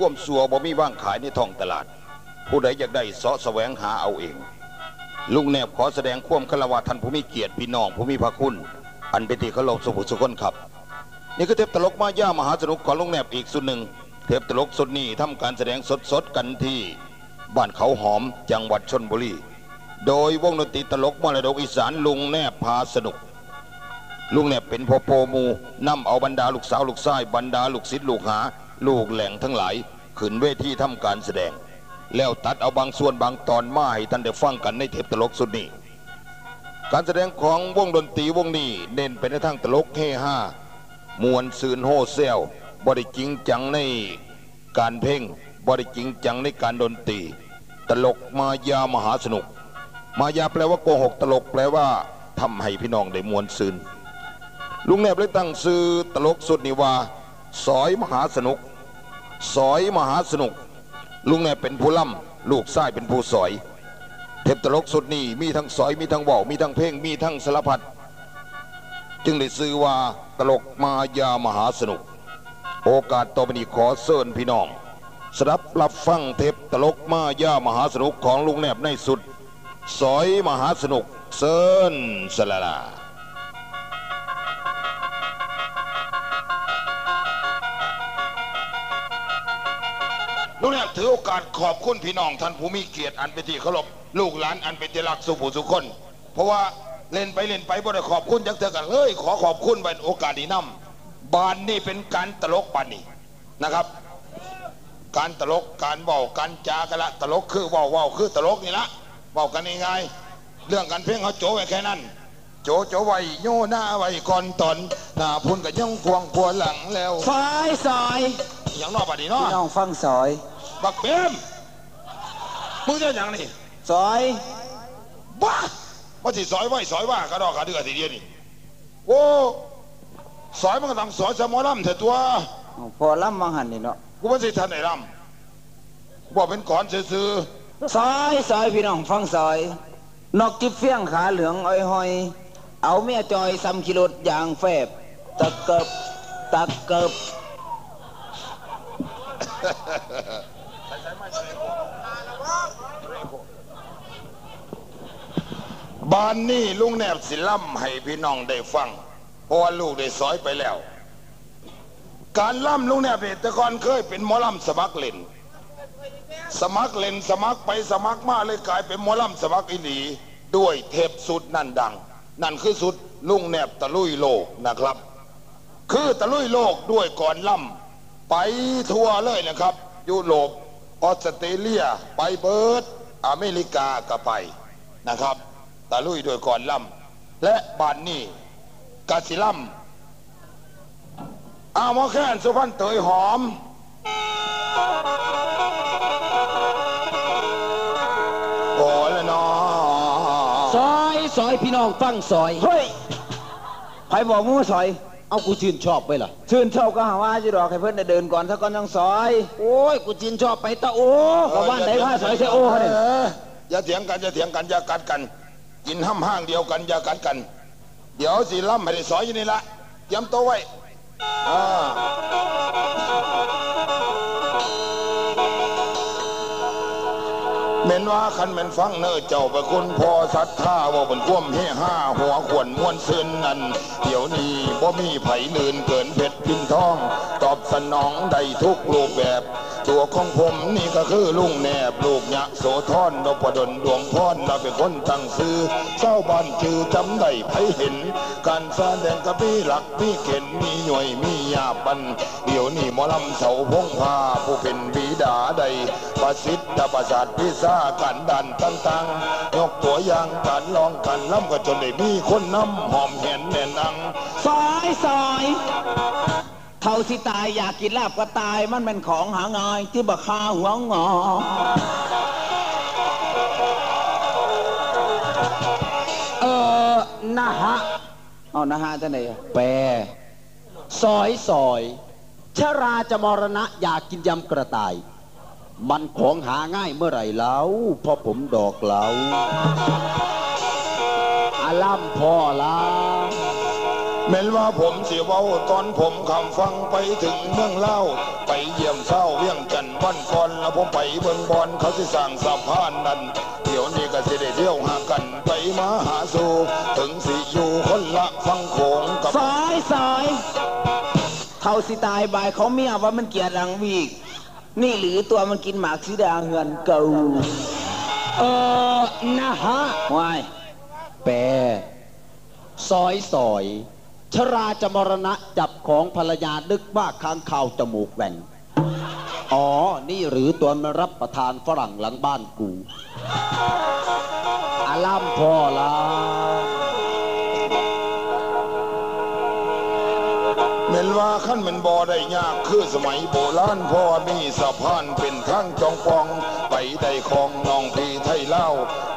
ความดีความสัวบ่มีว่างขายในท้องตลาด ผู้ใดอยากได้เสาะแสวงหาเอาเอง ลุงแนบขอแสดงความคารวะท่านผู้มีเกียรติพี่น้องผู้มีพระคุณ อันเป็นที่เคารพสุภุสุคนครับ นี่คือเทปตลกมาย่ามหาสนุกของลุงแนบอีกสุดหนึ่งเทปตลกสุดนี้ทำการแสดงสดๆกันที่บ้านเขาหอมจังหวัดชนบุรีโดยวงดนตรีตลกมรดกอีสานลุงแนบพาสนุก ลุงแนบเป็นพ่อโพมูนำเอาบรรดาลูกสาวลูกชายบรรดาลูกศิษย์ลูกหา ลูกแหล่งทั้งหลายขึ้นเวทีทำการแสดง แล้วตัดเอาบางส่วนบางตอนมาให้ท่านได้ฟังกันในเทปตลกสุดนี้ การแสดงของวงดนตรีวงนี้เน้นไปในทางตลกเฮฮามวนซืนโฮเซลบริจริงจังในการเพ่งบริจริงจังในการดนตรี ตลกมายามหาสนุก มายาแปลว่าโกหกตลกแปลว่าทำให้พี่น้องได้มวนซืนลุงแนบเลยตั้งซื้อตลกสุดนี้ว่าสอยมหาสนุก สอยมหาสนุก ลุงแนบเป็นผู้ล่ำลูกชายเป็นผู้สอย เทปตลกสุดนี้มีทั้งสอยมีทั้งเว่าวมีทั้งเพลงมีทั้งสารพัดจึงได้ซื้อว่าตลกมายามหาสนุก โอกาสต่อไปนี้ขอเชิญพี่น้องสดับรับฟังเทปตลกมายามหาสนุกของลุงแนบในสุด สอยมหาสนุกเซินสลาลา ถือโอกาสขอบคุณพี่น้องท่านผู้มีเกียรติอันเป็นที่เคารพลูกหลานอันเป็นที่รักสุผู้สุคน เพราะว่าเล่นไปเล่นไปบ่ได้ขอบคุณจักเทื่อกันเลยขอขอบคุณเป็นโอกาสนี้นํบานนี่เป็นการตลกบานนี่นะครับ การตลกการเว้าการจากันละตลกคือเว้าเว้าคือตลกนี่ละเว้ากันง่ายๆเรื่องการเพลงเขาโจไว้แค่นั้นโจโจไว้โยหน้าไว้ก่อนตอนหน้าพุ่นก็ยังพวงพัวหลังแล้วซอยซอยอย่างนอกบัดนี้เนาะพี่น้องฟังซอย บักเบมมึงจะอย่างนี่ซอยบ้าว่าสิสอยไว้สอยว่ากระดอกกระเดือทีเดียวนี่โอ้สอยมันก็ต้องสอยสมอลำเถอะตัวพอล่ำมังหันนี่เนาะกูว่าสิทันไหนลำบอกเป็นก่อนซื่อซอยซอยพี่น้องฟังซอยนอกจิบเฟี้ยงขาเหลืองอ้อยหอยเอาเมียจอยซ้ำกิโลดอย่างแฟบตะเกิบตะเกิบ บานนี่ลุงแนบสิล่ำให้พี่น้องได้ฟัง เพราะว่าลูกได้สอยไปแล้ว การล่ำลุงแนบเนี่ยแต่ก่อนเคยเป็นหมอล่ำสมัครเล่น สมัครเล่นสมัครไปสมัครมาเลยกลายเป็นหมอล่ำสมัครอีหลีด้วยเทปสุดนั่นดัง นั่นคือสุดลุงแนบตะลุยโลกนะครับ คือตะลุยโลกด้วยก่อนล่ำไปทั่วเลยนะครับ ยุโรปออสเตรเลียไปเบิร์ดอเมริกาก็ไปนะครับ ตะลุยด้วยก่อนล่ำและบานนี้กาสิล่ำอาหมอแค้นสุพรรณเตยหอมโอ้ละเนาะซอยซอยพี่น้องฟังซอย เฮ้ยไผบอกมูซอย เอากูชื่นชอบไปล่ะชื่นชอบก็หาว่าจะดอกให้เพิ่นได้เดินก่อนถ้าก่อนยังซอย โอ้ยกูชื่นชอบไปตะโอ้ก็ว่าไหนผ้าซอยเสโอเขาเนี่ยอออย่าเถียงกันอย่าเถียงกันอย่ากัดกัน กินห้ำห้างเดียวกันอย่ากัดกัน เดี๋ยวสิล่ำให้ได้สอยอยู่นี่ละเตรียมโต๊ะไว้อ่าเม่นว่าคันเม่นฟังเนอเจ้าประคุณพอศรัทธาว่าบนก้มเฮห้าหัวขวนม้วนซึนนั่นเดี๋ยวนี้บ่มีไผลื่นเกินเพชรพินทอง ตอบสนองได้ทุกรูปแบบ ตัวของผมนี่ก็คือลุงแนบลูกยะโสธรนพดลดวงพรเราเป็นคนตั้งซื้อเจ้าบ้านชื่อจำได้ไผเห็น การแสดงก็มีหลักมีเข็นมีหน่วยมียาบัน เดี๋ยวนี้หมอลำเสาพงพาผู้เป็นบิดาใด ประสิทธิ์ประสาทพิซาการดันต่างๆ ยกตัวอย่างการลองการล่ำก็จนได้มีคนน้ำหอมแหนแน่นังซอยซอย เท่าที่ตายอยากกินลาบก็ตายมันเป็นของหาง่ายที่บักคาหัวงอเออนะฮะเอานะฮะท่านไหนอะแปรซอยซอยชราจะมรณะอยากกินยำกระต่าย มันของหาง่ายเมื่อไหร่แล้วเพราะผมดอกเหลาอาล่ำพ่อละ แม้นว่าผมเสียเว้าตอนผมคำฟังไปถึงเมืองเล่าวไปเยี่ยมเศร้าเวียงจันทน์วันก่อนแล้วผมไปเบิ่งบอลเขาสิสร้างสะพานนั้นเดี๋ยวนี้ก็สิได้เที่ยวหากันไปมาหาสู่ถึงสิอยู่คนละฟังโขงกับสายสายเท่าสิตายบายเขาเมียว่ามันเกลียดรังวีก นี่หรือตัวมันกินหมากสีแดงเงินเก่าเออนะฮะวายแปรซอยสอย ชราจะมรณะจับของภรรยานึกว่าค้างข่าวจมูกแหว่ง อ๋อ นี่หรือตัวมารับประทานฝรั่งหลังบ้านกูอาล่ำพ่อละแม่นว่าขั้นมันบ่ได้ยากคือสมัยโบราณพ่อมีสะพานเป็นทางจองปอง ไปได้ของน้องพี่ไทยเล่า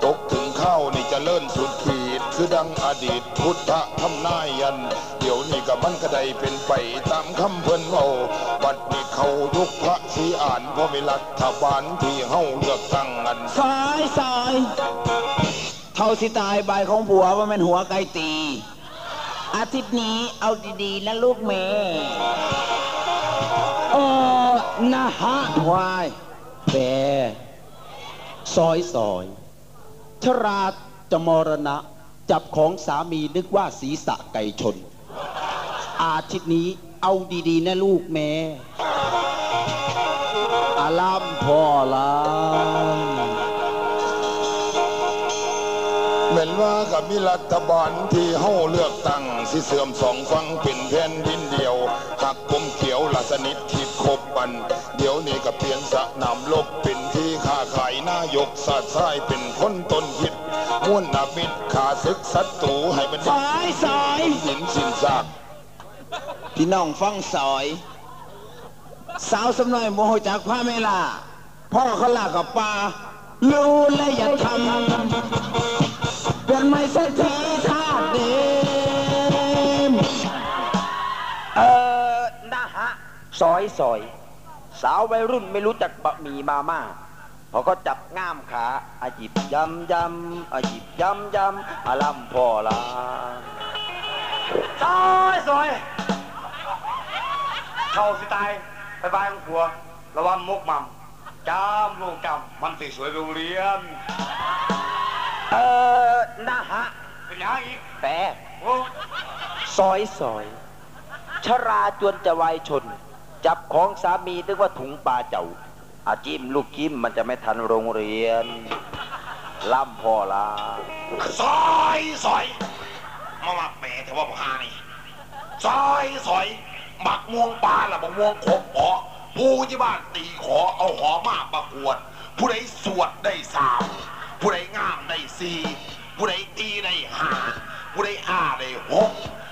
ตกถึงข้าวนี่จะเลิ่นสุด ขีดคือดังอดีตพุทธทำนายยัน เดี๋ยวนี้ก็มันก็ได้เป็นไปตามคำเพิ่นเว้าบัดนี้เขายุคพระศรีอ่านพ่อมีรัฐบาลที่เฮาเลือกตั้งกันสายสายเท่าสิตายบายของผัวว่ามันหัวไก่ตี อาทิตย์นี้เอาดีๆนะลูกเมย์เออนะฮะวายแปรซอยสอยชราจะมรณะ จับของสามีนึกว่าศีรษะไก่ชน อาทิตย์นี้เอาดีๆนะลูกแม่อาลามพ่อลามแม่นว่ากับมีรัฐบาลที่เฮาเลือกตั้งสิเสื่อมสองฟังเป็นแผ่นดินเดียวหักกลมเขียวละสนิททิด คบกัน เดี๋ยวนี้ก็เปลี่ยนสะนามลบเป็นที่ค้าขายนายกสาดซ้ายเป็นคนต้นคิดม้วนนามิตรขาศึกศัตรูให้มันสายสายหินสินซากพี่น้องฟังสอย สาวสำน้อยโมโหจากพระเมล่าพ่อเขาลากกับปลารู้และอย่าทำเป็นไม่เศรษฐีทาเดิมเออนะฮะ ซอยซอย สาววัยรุ่นไม่รู้จักบะหมี่มาม่าพอก็จับง่ามขาอาหยิบยำยำอาหยิบยำยำอาลำพอลาซอยซอยเข้าสิตายไปบายของผัวระวังมุกมัมจามลูกจำมันสิสวยโรงเรียน เออนะฮะเป็นยังอีกแปรโอ้ซอยซอย ชราจวนจะวายชน จับของสามีนึกว่าถุงปลาเจ้า อาจิ้มลูกจิ้มมันจะไม่ทันโรงเรียนล่ำพอลาซอยซอยมาหมักแหม่แต่ว่าพานี่ซอยซอยหมักม่วงปลาละบักม่วงขบเพาะผู้ที่บ้านตีขอเอาหอมาประกวด ผู้ใดสวดได้สามผู้ใดงามได้สี่ผู้ใดตีได้ห้าผู้ใดอ้าได้หก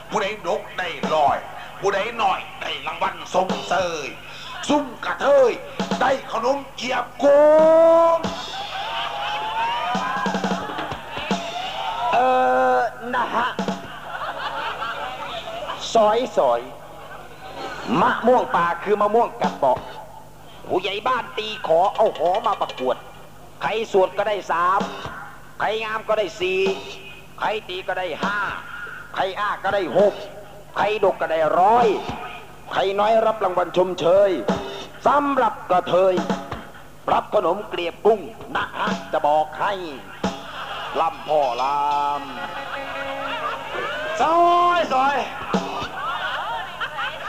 ผู้ใดดกได้ลอย ผู้ใดหน่อยได้รางวัลสมเสยซุ่มกระเทย ได้ขนมเกียบโกงเออนะฮะซอยซอยมะม่วงป่าคือมะม่วงกัดเบาะผู้ใหญ่บ้านตีขอเอาหอมาประกวด ใครสวดก็ได้สามใครงามก็ได้สี่ใครตีก็ได้ห้าใครอ้าก็ได้หก ใครดกก็ได้ร้อยใครน้อยรับรางวัลชมเชยสำหรับกระเทย รับขนมเกลียบกุ้งนะฮะจะบอกให้ลำพ่อลำซอยซอย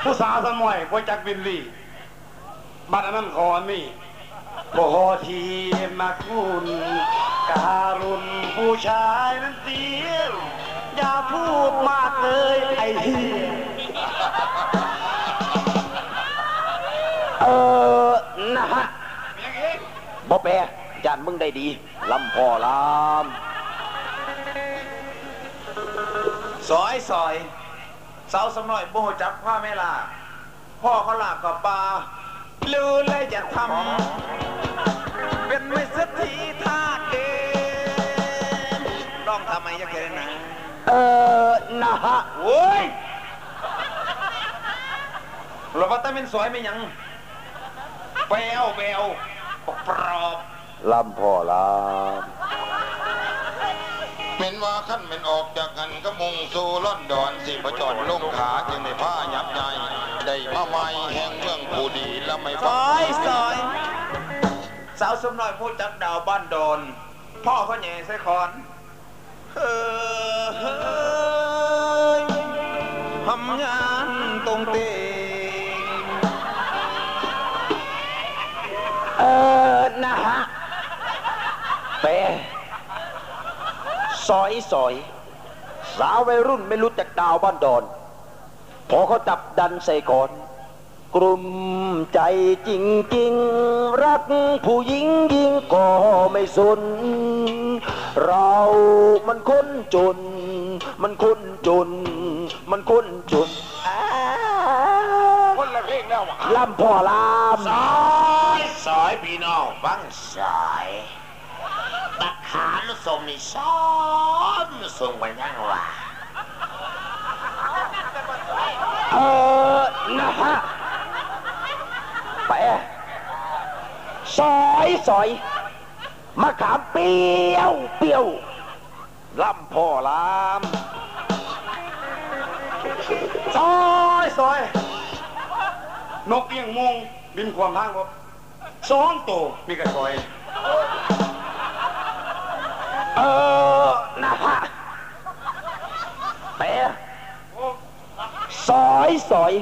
ผู้สาวสมอยพจักบินลี่ บัดอันนั้นขอนี่ขอทีมาคุณการุณผู้ชายนั้นเสียว อย่าพูดมากเลยไอ้เหี้ยเออนะฮะบอแปรจานมึงได้ดีลำพ่อลำสอยสอยสาวสำน้อยโมโหจากพระเมล่าพ่อเขาลากกับปลารู้และอย่าทำเป็นไม่เศรษฐีท ออนะฮะโอ้ยเราว่าแต่เป็นสวยไม่ยังแปลวแปลวปรอบลำพ่อลเป็นว่าขั้นเป็นออกจากกันก็มุ่งสู่ลอนดอนสิพจรลงขาจึงในผ้ายับใหญ่ได้มาใหม่แห่งเมืองผู้ดีและไม่ซฟังอยซอยสาวสมน้อยผู้จักดาวบ้านโดนพ่อเขาแหย่ใส่คอนเฮ้ ยทำงานตรงเตงเออนะฮะเปสอยสอย สาววัยรุ่นไม่รู้จักดาวบ้านดอน พอเขาจับดันใส่ก่อน กลุ่มใจจริงๆ รักผู้หญิงยิงก็ไม่สน เรามันคนจน มันคนจน มันคนจนอ้าคนละเพลงแล้วว่ะลำพ่อลำสอยสอยพี่น้องฟังสอยบักขาลุสมนี่ซ้อมส่งไปยังวะเออนะฮะ แปะซอยซอยมะขามเปรี้ยวเปรี้ยวลำพ่อลซอยซอยนกเอี้ยงมงบินความทางครับสองตัวมีกระซอยำเออนะฮะแปะซอยซอย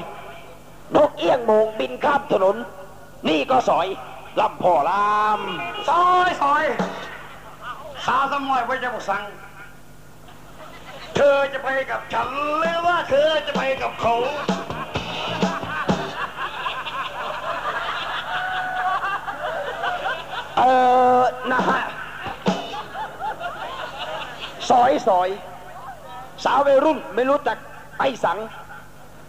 นกเอี้ยงโมงบินข้ามถนน นี่ก็สอยลำพ่อลำซอยซอยสาวสมอยไว้จะบอกสั่งเธอจะไปกับฉันหรือว่าเธอจะไปกับเขาเออนะฮะซอยซอย สาววัยรุ่นไม่รู้จักไปสัง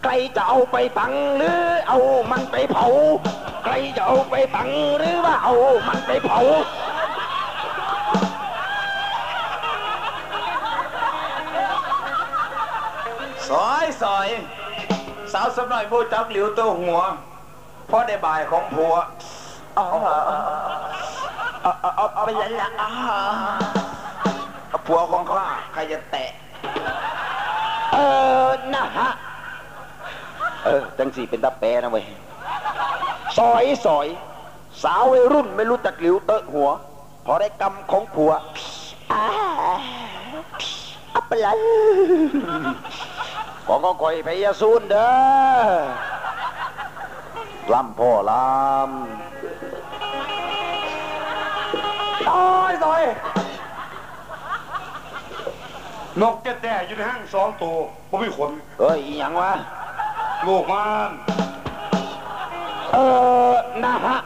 ใครจะเอาไปฝังหรือเอามันไปเผา ใครจะเอาไปฝังหรือว่าเอามันไปเผาซอยซอยสาวสมน้อยผู้จักหลิวตัวหัวพ่อได้บ่ายของผัวเอาเอาเอาเอาเอาไปยันละอ่าเอผัวของข้าใครจะแตะ เออนะฮะ เออจังสีเป็นตาแปรนะเว้ยซอยซอย สาววัยรุ่นไม่รู้จักหลิวเตอะหัว พอได้กำของผัวอ่าอัปลันของก็คอยพยาซูนเด้อลำพ่อลำซอยซอยนกจะแต่อยู่ในห้างสองตัวบ่มีขนเอ้ยอีหยังวะ ลูกมันเออนะฮะ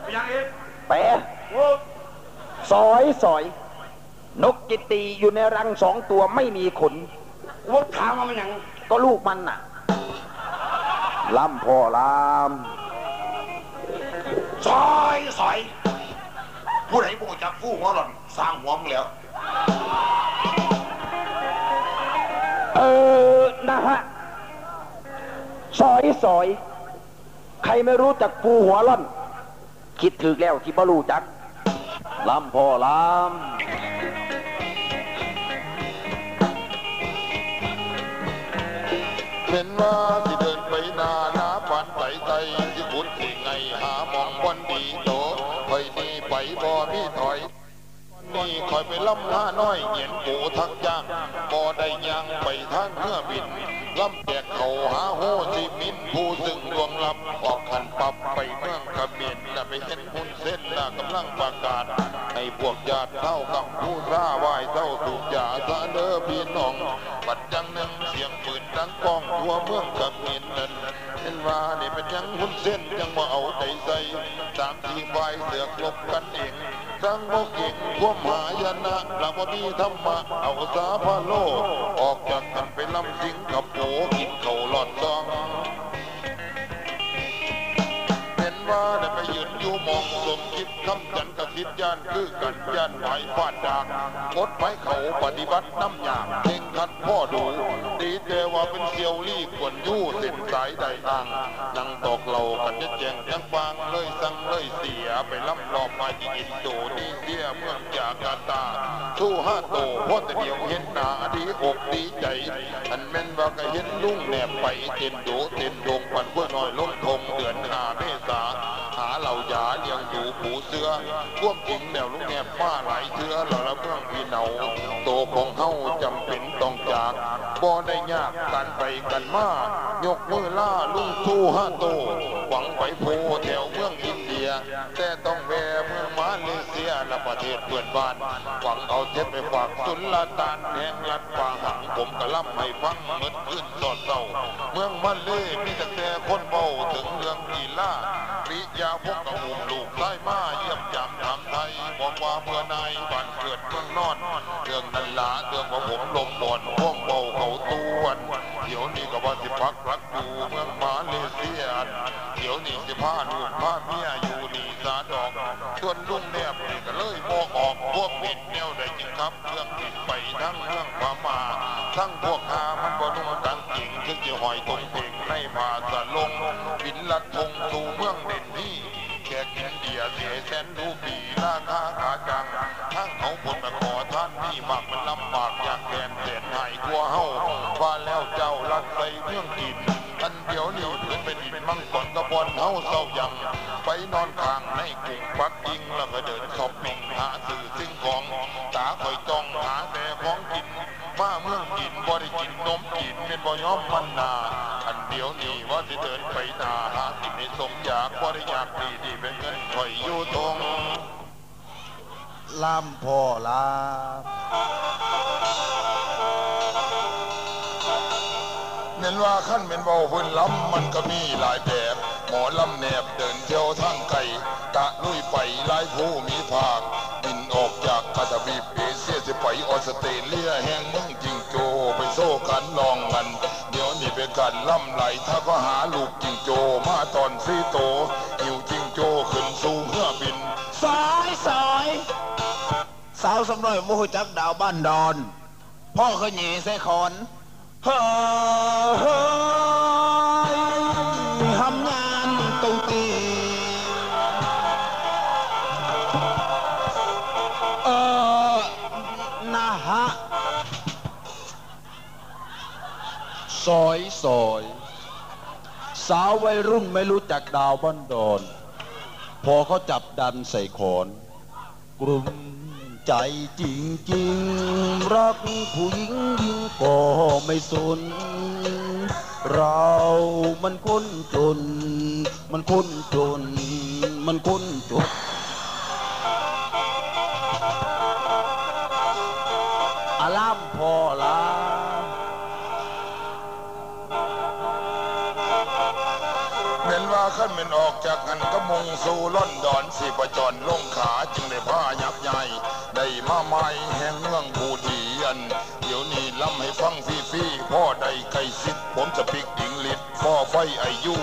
ไปยังอีกแปะซอยซอย นกกิตตีอยู่ในรังสองตัวไม่มีขนว่าถามว่ามันหยังก็ลูกมันน่ะลำพ่อลซอยสอย ผู้ใดบ่จักฟู้หัวหล่อนสร้างหัวมึงแล้วำเออ นะฮะ ซอยซอย ใครไม่รู้จักปูหัวล่อน คิดถึกแล้วที่บ่รู้จักลำพ่อลำเป็นว่าที่เดินไปนาหนาฝันไปไตที่ขุดสิไงหามองวันดีโตคอยนี่ไปบ่มีถอย นี่คอยไปล่ำหน้าน้อยเหยียนปูทักย่างบ่ได้ย่างไปทางเมื่อบินล่ำแจกเขาหาโฮจิมินผู้ซึ่งดวงลับออกขันปับไปเมืองขมินน่ะไปเห็นหุ่นเส้นน่ะกำลังประกาศให้พวกญาติเท่ากับผู้ร่าไหวเท่าถูกจ่าซะเดอพี่น้องบัดจังหนึ่งเสียงปืนดังก้องทั่วเมืองขมินนั้น เห็นว่านี่เป็นยังหุ่นเส้นยังมาเอาใจใส่สามทีฝ่ายเสือกลบกันเองทั้งโมเก่งท่วมหายนะละบมีธรรมะเอาสาพาโล ออกจากกันไปลำสิงกับโผกินเข่าหลอดซองเป็นว่าได้ไปยืนอยู่มองสม คิดคำจันกับคิดย่านคือกันย่านไหวฟาดดากกดไปเขาปฏิบัติน้ำยางเพ่งคัดพ่อดูดีแต่ว่าเป็นเซียวลี่กวนยู่เส้นสายใดอ่างนั่งตอกเหล่ากันจะแจงจังฟางเลยสั่งเลยเสียไปล่ำรอบมาที่อินโดนีเซียเมืองจาการ์ตาสู้ห้าโตเพราะแต่เดียวเห็นหนาดีอกดีใจอันแม่นว่าก็เห็นลุงแนบไปเต็นโดเต็นดงปันพวกน้อยล้มทงเดือนหาเมษาาเหล่ายาเลี้ยงอยู่ผูเสือควบถึงแนวลุงแนบมาหลายเสือเหล่าละเมืองพี่เนาโตของเฮาจำเป็นต้องจากบ่ได้ยากกันไปกันมายกมือล่าลุงสู้ห้าโตหวังไปโพแถวเมืองอินเดีย แต่ต้องแวะ เทศเพื่อนบ้านหวังเอาเทปไปฝากสุลต่านแห่งรัฐป่าหังผมกระล่ำให้ฟังเหมือนขึ้นสอดเศร้าเมืองมันเล่มีแต่แต่คนเบาถึงเรื่องกีฬาปริยาพวกกระหุ่มลูกไส้มาเยี่ยมยามถามไทยบอกว่าเมื่อนายบ้านเกิดเมืองนอนเรื่องนันละเรื่องว่าผมลมบ่อนพวกเบาเขาตวนเดี๋ยวนี้ก็ว่าสิพักรักอยู่เมืองมาเลเซียเดี๋ยวนี้สิพาลูกพาเมียอยู่นี่สาดอกส่วนลุงแนบนี่ย ทั้งพวกหามันบ่นุ่งกางเกงซึ่งจะหอยตรงเพลงในผาสะลงบินลัดทงสู่เมืองเด่นที่แขกอินเดียเสียแสนรูปีราคาขาจังทั้งเขาผลมาขอท่านนี่มากมันลำบากอยากแทนแสนหายกลัวเฮาว่าแล้วเจ้าลัดใส่เมืองกินอันเดียวนี่เพื่อนไปดินมังกรกระบอนเฮาเศร้ายังไปนอนข้างในกรุงปักกิ่งแล้วก็เดินช้อปปิ้ ยอมมันนาอันเดียวนี่ว่าสิเดินไปนาหากินให้สมอยากบ่ได้อยากดีดีเป็นเงินคอยอยู่ตรงลำพ่อลาเน้นว่าขั้นเป็นเบาพื้นล้ำมันก็มีหลายแบบ หมอลำแนบเดินเที่ยวทางไกลตะลุยไปหลายผู้มีภาคบินออกจากคาตาบีเอเชียสิไปออสเตรเลียแห่งเมืองจิงโจไปโซ่กันลองกัน กันล่ำไหลถ้าก็หาลูกจิงโจมาตอนซีโตหิวจิงโจขึ้นสู่เพื่อบิน สายสายสาวสำน้อยโมโหจักดาวบ้านดอน พ่อเคยหนีใส่ขอนเฮ้อ ซอยซอยสาววัยรุ่นไม่รู้จักดาวบ้านดอน พอเขาจับดันใส่ขอน กลุ่มใจจริงๆรักผู้หญิงยิ่งก็ไม่สน เรามันคนจน มันคนจน มันคนจน นเป็นออกจากกันก็มุงสู่ล่อนดอนสีประจรลงขาจึงได้ผ้ายับใหญ่ได้มาใหม่แห่งเมืองภูเทียนเดี๋ยวนี้ล้ำให้ฟังฟรีพ่อใดไก่สิทธิ์ผมจะปิกดิงลิดพ่อไฟไอยู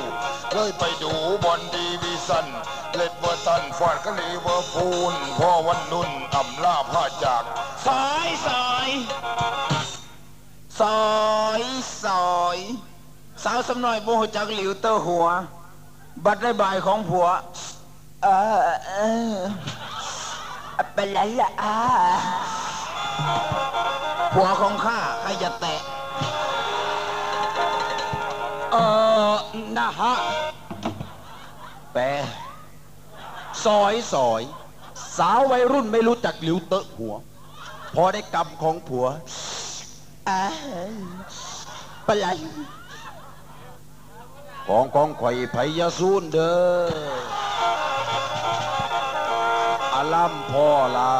เลยไปดูบอลดีวิสันเลดเวอร์ตันฟาดก็ลีเวอร์พูลพ่อวันนุ่นอำลาผ้าจากซอยซอยซอยซอยสาวสำน้อยโมหจักหลิวเตอร์หัว บัตรได้บายของผัว เออเออเป็นไรล่ะอาผัวของข้าใครจะแตะ เออนะฮะ แปลซอยซอย สาววัยรุ่นไม่รู้จักหลิวเตอะหัว พอได้กรรมของผัวอ่าไปไหน ของของข่อยไผยาซูนเด้ออาลัมพ่อลา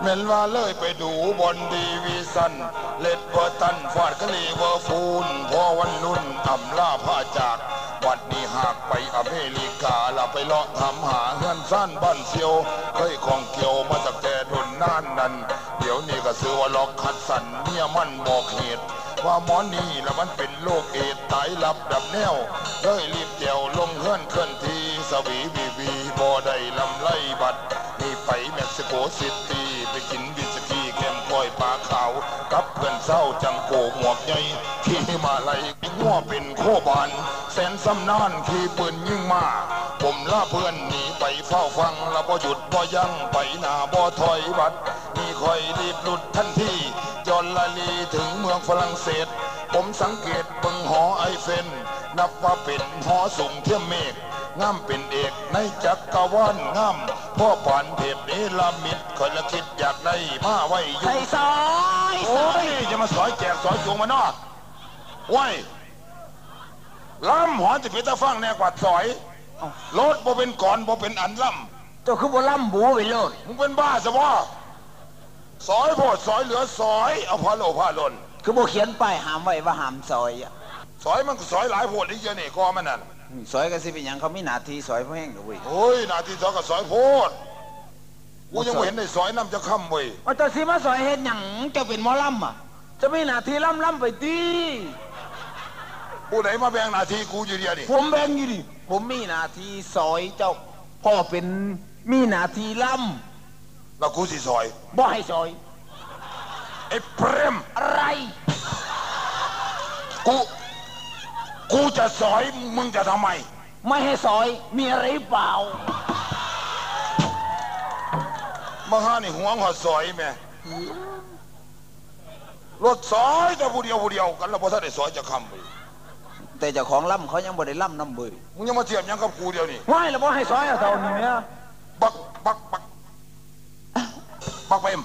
เมนว่าเลยไปดูบอลดีวิสัน เล็ดเวอร์ตันฟาดกะลีเวอร์ฟูลพ่อวันนุ่นอำลาผ้าจากวัดนี้หากไปอเมริกาละไปเลาะทำหาเงินสั้นบ้านเซียว เคยของเกี่ยวมาจากแต่ดนนานนั้น เดี๋ยวนี้ก็ซื้อว่าล็อกคัดสันเมียมันบอกเหตุ ว่าหมอนี่ละมันเป็นโรคเอดส์ตายลับดับแนวเลยรีบเจียวลงเฮือนเคลื่อนทีสวีวีวีบ่ได้ลำไล่บัดนี่ไปเม็กซิโกซิตี้ไปกินวิสกี้แกมคอยปลาขาว กับเพื่อนเศร้าจังโกหมวกใหญ่ที่มาไล่งัวเป็นโคบานแสนสำนานขี่ปืนยิ่งมาผมล่าเพื่อนหนีไปเฝ้าฟังแล้วบ่หยุดบ่ยั้งไปหน้าบ่ถอยบัด คอยรีบหลุดทันทีจอนลาลีถึงเมืองฝรั่งเศส ผมสังเกตเบิงหอไอเฟน นับว่าเป็นหอสูงเทียมเมฆงามเป็นเอกในจักรวาลงามพ่อผ่านเพจนี้ลามิดคอยละคิดอยากได้มาไว้อยู่ไอ้ซอยโอ้ยจะมาสอยแจกสอยจูงมานอกไว้ล้ำหอจะเป็นตาฟังแน่กว่าสอยรถบ่เป็นก่อนบ่เป็นอันล่เจ้าคือบ่ล่ำบูไปโลดำมึงเป็นบ้าซะบ่ สอยโพดสอยเหลือสอยเอาพาโลพาหล่นคือบ่เขียนป้ายห้ามไว้ว่าห้ามซอยอะสอยมันก็สอยหลายโพดอีกเยอะนี่ก็มันนั่นซอยก็สิเป็นหยังเขามีหน้าที่ซอยพ่อแห้งเว้ยโอ้ยหนาทีสอยก็สอยโพดกูยังไม่เห็นได้สอยน้ำจะค่ำเว้ยเอาเจ้าสิมาซอยเฮ็ดหยังเจ้าเป็นหมอลำอะ จะมีหน้าที่ล่ำล่ำไปตีผู้ไหนมาแบ่งหนาทีกูอยู่เดียวนี่ผมแบ่งอยู่ดิผมมีหน้าที่ซอยเจ้าพ่อเป็นมีหน้าที่ล่แล้วกูสิสอยำบ่ให้ซอย ไอ้เปรมอะไร กู กูจะสอยมึงจะทำไม ไม่ให้ซอย มีอะไรเปล่ามาห้านี่ห่วงหอดสอยแม่รถสอยแต่ผู้เดียวผู้เดียวกันแล้วพอท่านได้สอยจะคำไปแต่เจ้าของล่ำเขายังบ่ได้ล่ำน้ำเว้ยมึงยังมาเทียบหยังกับกูเดียวนี่ไม่แล้วบ่ให้ซอยอะเท่านี้เนี่ยบักบักบัก บักเปรม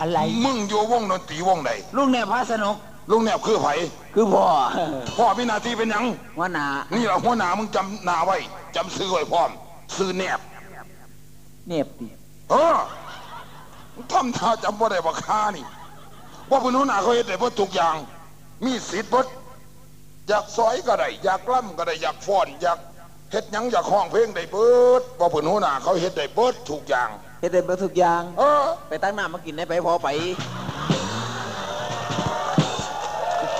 อะไร มึงอยู่วงดนตรีวงใดลุงเนี่ยพาสนุก ลุงแนบคือไผคือพ่อพ่อมีหนาทีเป็นหยังว่าหนานี่แหละหัวหน้ามึงจำหนาไว้จำซื้อไว้พร้อมซื้อแนบ เนียบดิเออมึงทำท่าจำบ่ได้บักค่านี่ ว่าเป็นหัวหน้าเขาเฮ็ดได้เบิดทุกอย่าง มีสิทธิ์เบิดอยากซอยก็ได้อยากล่ำก็ได้อยากฟ้อนอยากเฮ็ดหยังอยากห้องเพลงได้เบิดว่าเป็นหัวหน้าเขาเฮ็ดได้เบิดทุกอย่างเฮ็ดได้เบิดทุกอย่าง เออ ไปตั้งหน้ามากินได้ไปพอไป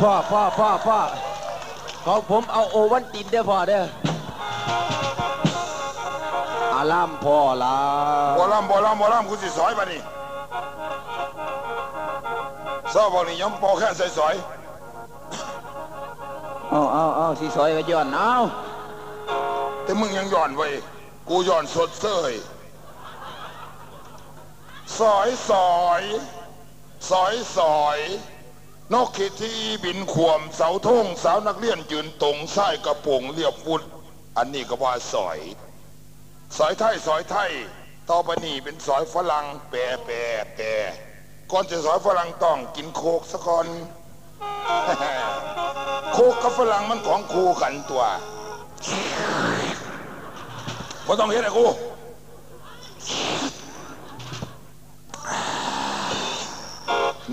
พ่อพ่อพ่อพ่อของผมเอาโอวันตินเด้อพ่อเด้ออารามพ่อละบ่ล่ำบ่ล่ำบ่ล่ำกูสิซอยบัดนี้ซอบอกนี่ยำปอแค่ใส่ซอยเอาเอาเอาสิซอยก็ย้อนเอาแต่มึงยังย่อนไว้กูย่อนสดเสย สอยสอยสอยสอยนกขีที่บินขวมเสาธงสาวนักเรียนยืนตรงไส้กระโปรงเรียบวุดอันนี้ก็ว่าสอย สอยไทยสอยไทยต่อไปนี่เป็นสอยฝรั่งแปรแปรแปรก่อนจะสอยฝรั่งต้องกินโคกซะก่อนโคกกับฝรั่งมันของคู่กันตัวบ่ต้องเฮ็ดให้กู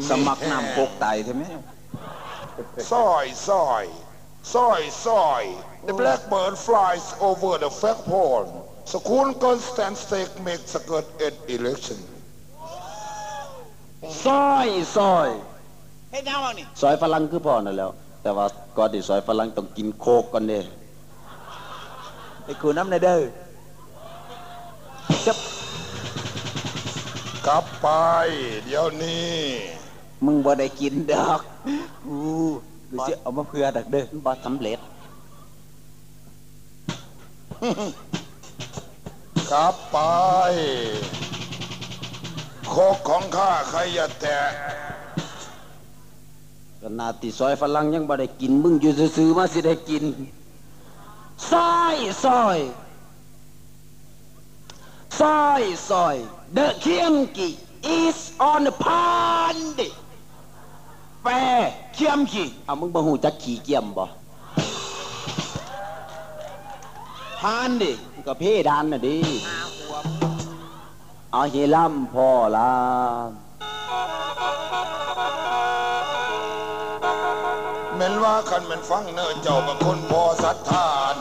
สมัครน้ำโคกไตใช่ไหมซอยซอยซอยซอย The blackbird flies over the flagpole School constant stake makes a good at election ซอยซอยเฮ็ดยังบ้างนี่ซอยฝรั่งคือพ่อนั่นแหล้ว แต่ว่าก่อนที่ซอยฝรั่งต้องกินโคกก่อนเด้ไอ้คูน้ำในเด้อกลับไป เดี๋ยวนี้ มึงบ่ได้กินดอกกูกูจะเอามาเพื่อดักเด้อบ่สำเร็จกลับไป โคกของข้าใครอย่าแตะขนาดที่ซอยฝรั่งยังบ่ได้กิน มึงอยู่ซื่อๆมาสิได้กินซอยซอยซอยซอย The Kiamki is on the pond แปรเคียมขี่เอามึงบ่หูจักขี่เกียมบ่พานดิมันก็เพดานน่ะดิเอาเฮลัมพ่อละแม่นว่าคันแม่นฟังเนิ่นเจ้าเป็นคนพอสัทธาน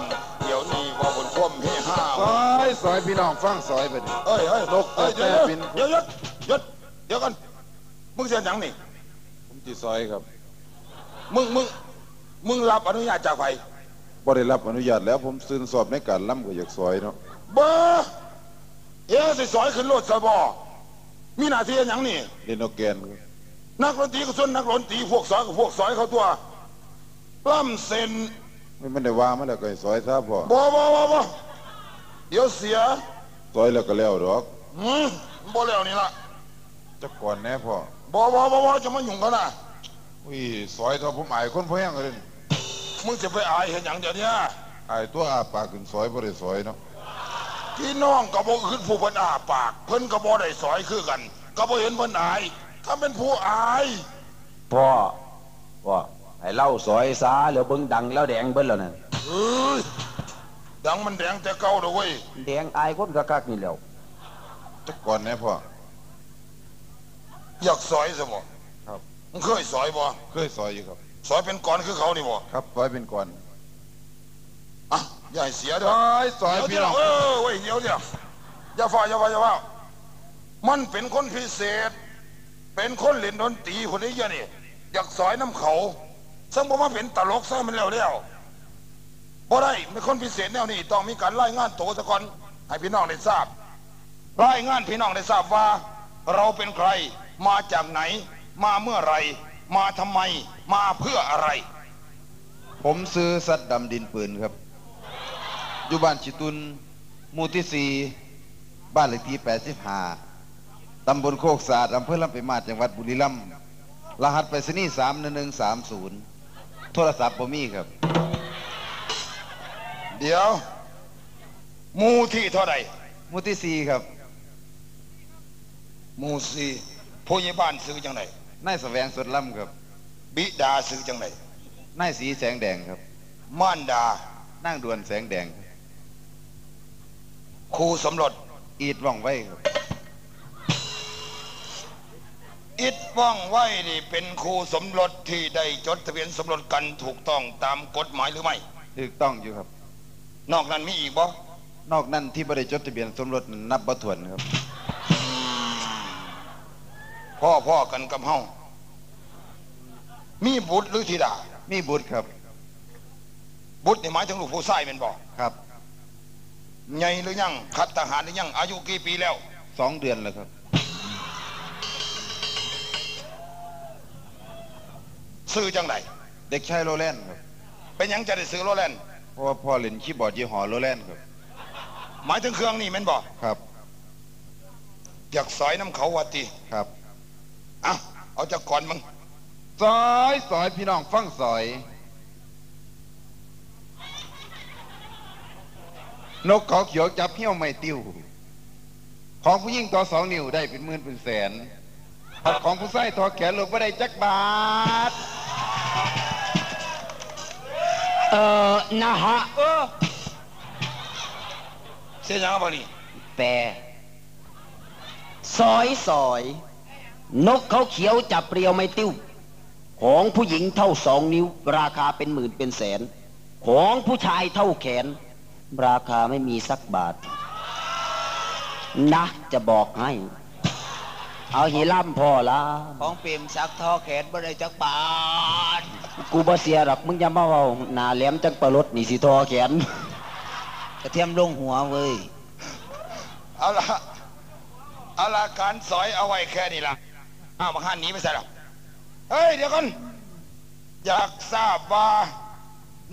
เดี๋ยวนี้ว่าบนคว่มเฮห้าซอยซอยพี่น้องฟังซอยไปดิเอ้ยเอ้ยนกเอ้ยเดี๋ยวแต่เดี๋ยวบินเดี๋ยวหยุดหยุดเดี๋ยวกันมึงเสียหยังนี่ ผมจีซอยครับ มึงมึงมึงรับอนุญาตจากใครบ่ได้รับอนุญาตแล้วผมซื่นสอบในการล่ำก็อยากซอยเนาะเบอร์เฮ้ยสิสอยขึ้นรถสบอมีหน้าที่หยังนี่เล่นเอาแกนครับนักดนตรีก็ส่วนนักดนตรีพวกสอยกับพวกสอยเขาตัวล่ำเซนไม่มันได้ว่ามาแล้วก็ให้ซอยซะพ่อบ่บ่บ่บ่เดี๋ยวเสียซอยแล้วก็แล้วดอกหืมบ่แล้วนี่ล่ะจักก่อนแน่พ่อ บ่บ่บ่บ่จะมายุ่งกันนะอุ้ยซอยเท่าผมอายคนพ่อแห้งเลยนี่มึงจะไปอายเห็นอย่างเดียวเนี้อายตัวอาปากขึ้นซอยบ่ได้ซอยเนาะพี่น้องก็บ่ขึ้นผู้เพิ่นอาปาก เพิ่นก็บ่ได้สอยคือกัน ก็บ่เห็นเพิ่นอาย ถ้าเป็นผู้อายพ่อพ่อให้เล่าสอยซาแล้วเบิ่งดังแล้วแดงเบิ่นแล้วนั่นเอ้ยดังมันแดงแต่เก่าเด้อเว้ยแดงอายคนคักๆนี่แหล้วจักก่อนแน่พ่อ อยากสอยซะบ่ครับ มึงเคยสอยบ่เคยซอยอยู่ครับ สอยเป็นก้อนคือเขานี่บ่ครับซอยเป็นก่อนอะอย่าให้เสียเด้ซออยซอยเดี๋ยวพี่เดี๋ยน้วองเออเว้ยเดี๋ยวเดี๋ยวอย่าฟ้าอย่าฟ้าอย่าฟ้ามันเป็นคนพิเศษ เป็นคนเล่นดนตรีคนนี้เยอะนี่อยากสอยน้ำเขาซึ่งบ่มาเป็นตลกซะมันแล้วแล้วบ่ได้เป็นคนพิเศษแนวนี้ต้องมีการรายงานตัวซะก่อนให้พี่น้องได้ทราบ รายงานพี่น้องได้ทราบว่า เราเป็นใคร มาจากไหน มาเมื่อไหรมาทำไม มาเพื่ออะไร ผมซื้อสัตว์ดำดินปืนครับ อยู่บ้านชิตุนหมู่ที่สี่บ้านเลขที่ 85 ตำบลโคกสะอาดอำเภอลำปางมาศจังหวัดบุรีรัมย์รหัสไปรษณีย์31130 โทรศัพท์บ่มีครับ เดี๋ยวหมู่ที่เท่าไหร่หมู่ที่สี่ครับหมู่สี่ ผู้ใหญ่บ้านซื้อจังไหนนายแสวงสดล่ำครับ บิดาซื้อจังไหนนายสีแสงแดงครับ ม่านดา นั่งดวนแสงแดงครับครูสมรสอีดว่องไว้ครับ อิดว่องไว้นี่เป็นครูสมรสที่ได้จดทะเบียนสมรสกันถูกต้องตามกฎหมายหรือไม่ ถูกต้องอยู่ครับ นอกนั้นมีอีกบ่นอกนั้นที่บริจดทะเบียนสมรสนับบ่ถ้วนครับ พ่อพ่อกันกับเฮามีบุตรหรือธิดา มีบุตรครับ บุตรนี่หมายถึงลูกผู้ชายเป็นบ่ครับใหญ่หรือยังขัดทหารหรือยังอายุกี่ปีแล้วสองเดือนแล้วครับซื้อจังไหนเด็กชายโรแลนด์ครับเป็นหยังจะได้ซื้อโรแลนด์เพราะว่าพ่อเล่นคีย์บอร์ดยี่ห้อโรแลนด์ครับ หมายถึงเครื่องนี่แม่นบ่ครับ อยากสอยน้ำเขาวัดติครับอะ เอาจากก่อนมึงซอยซอยพี่น้องฟังซอย นกเขาเขียวจับเหี้ยวไม่ติ้ว ของผู้หญิงต่อสองนิ้วได้เป็นหมื่นเป็นแสนผัดของผู้ชายทอแขนลงไม่ได้จักบาท เอ่อนะฮะเสียหยังบ่นี่แปรซอยซอย นกเขาเขียวจับเปรียวไม่ติ้ว ของผู้หญิงเท่าสองนิ้ว ราคาเป็นหมื่นเป็นแสน ของผู้ชายเท่าแขน ราคาไม่มีสักบาท นะจะบอกให้ เอาหิล่ำพอละของเปรมซักทอแขนบ่ได้จักบาท กูบ่เสียหรอกมึงอย่ามาเว้าหน้าแหลมจังปลารถนี่สิทอแขน กระเทียมลงหัวเว้ยเอาละเอาละการสอยเอาไว้แค่นี้ละ อ้าวมาหันหนีไม่ใช่หรอเฮ้ย เดี๋ยวกันอยากทราบว่า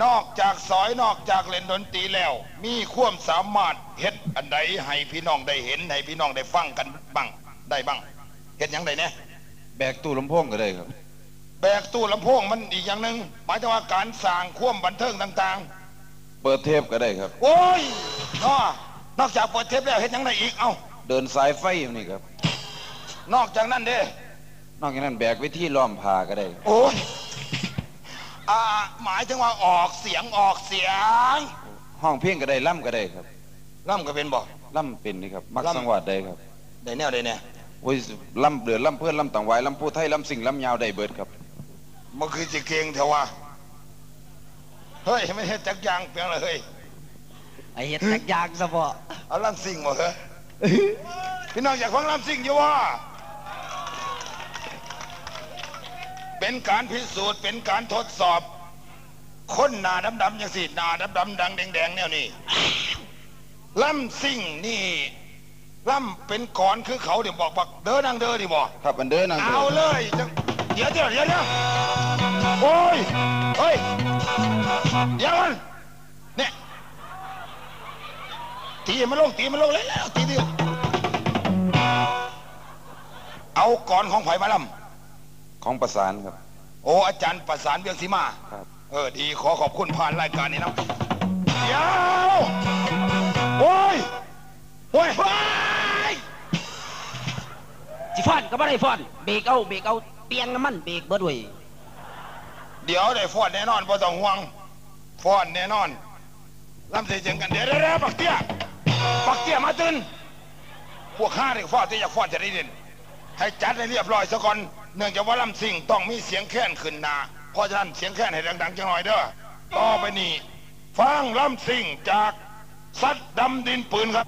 นอกจากสอยนอกจากเล่นดนตรีแล้ว มีความสามารถเฮ็ดอันใดให้พี่น้องได้เห็นให้พี่น้องได้ฟังกันบ้างได้บ้างเฮ็ดหยังไดเนี่ยแบกตู้ลำโพงก็ได้ครับ แบกตู้ลำโพงมันอีกอย่างหนึ่งหมายถึงว่าการสร้างความบันเทิงต่างเปิดเทปก็ได้ครับๆโอ้ยนอนอกจากเปิดเทปแล้วเฮ็ดหยังไดอีกเอ้าเดินสายไฟอยู่นี่ครับ นอกจากนั้นเด้ นอกจากนั้นแบกไว้ที่ล้อมผ้าก็ได้ครับโอ้ยอ่าหมายถึงว่าออกเสียงออกเสียง ห้องเพลงก็ได้ล่ำก็ได้ครับล่ำก็เป็นบ่ล่ำเป็นนี่ครับ มักล่ำสังวาดได้ครับได้แนวได้แน่โอ้ยล่ำเดือดล่ำเพื่อนล่ำต่างวายล่ำผู้ไทยล่ำสิ่งล่ำยาวได้เบิดครับมันคือจะเก่งเถอะวะเฮ้ยไม่เห็นจักอยางเพียงเลยเฮ้ยไอ้เฮ็ดจักอยางซะบ่เอาล่ำซิ่งบ่เหรอพี่น้องอยากฟังล่ำซิ่งอยู่ว่า เป็นการพิสูจน์เป็นการทดสอบ คนหนาดำๆอย่างสิหนาดำๆดังแดงๆแนวนี้ล่ำซิ่งนี่ล่ำเป็นก่อนคือเขาเดี๋ยวบอกบักเด้อนังเด้อดิบอกครับอันเดอร์นางเอาเลยจังเดี๋ยวเดี๋ยวเดี๋ยวเดี๋ยวโอ้ยเฮ้ยเดี๋ยวมันเนี่ยตีมันลงตีมันลงเลยแล้วตีเดียวเอาก่อนของไผ่มาล ของประสานครับำโอ้อาจารย์ประสานเวียงสีมาครับ เออดีขอขอบคุณผ่านรายการนี้นะเดี๋ยวโอ้ยโอ้ยเฮ้ยสิฟ้อนก็ไม่ได้ฟ้อนเบรกเอาเบรกเอาเปียงน้ำมันเบรกเบิดเว้ยเดี๋ยวได้ฟ้อนแน่นอนพอต้องห่วงฟ้อนแน่นอนลำเสียงกันเดี๋ยวเดี๋ยวเดี๋ยวปักเตี้ยปักเตี้ยมาตื่นพวกข้าเนี่ยฟ้อนที่อยากฟ้อนจะได้เด่นให้จัดให้เรียบร้อยซะก่อน เนื่องจากว่าลำสิ่งต้องมีเสียงแค้นขึ้นหนาเพราะฉะนั้นเสียงแค้นให้ดังๆจังหน่อยเด้อต่อไปนี้ฟังลำสิ่งจากสัตว์ดำดินปืนครับ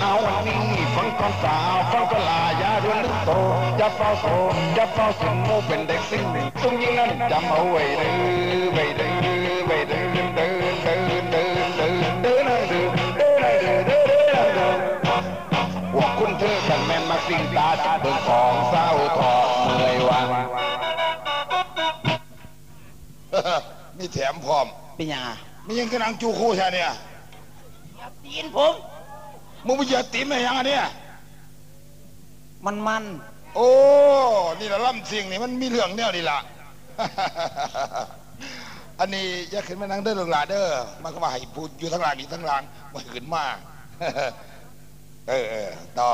เอาวันนี้ฟังก่อนสาวฟังก็ลายาเรือนโตอย่าเฝ้าโตอย่าเฝ้าสิงโมเป็นเด็กสิ่งหนึ่งตุ้งยิ่งนั้นจำเอาไว้เด้อไว้เด้ ของเศร้าทอเมื่อยวันมีแถมพร้อมเป็นยังไงมียังกระนังจูคู่ใช่เนี่ยตีนผมมึงไปเหยียดติ๋มอะไรยังอันเนี่ยมันมัน โอ้ นี่ละล่ำสิ่งนี่มันมีเรื่องแนวนี่ละอันนี้อย่าขึ้นมานั่งเด้อลูกหลานเด้อมันก็มาให้พูดอยู่ทั้งหลังอยู่ทั้งหลังมาขึ้นมาเออเออต่อ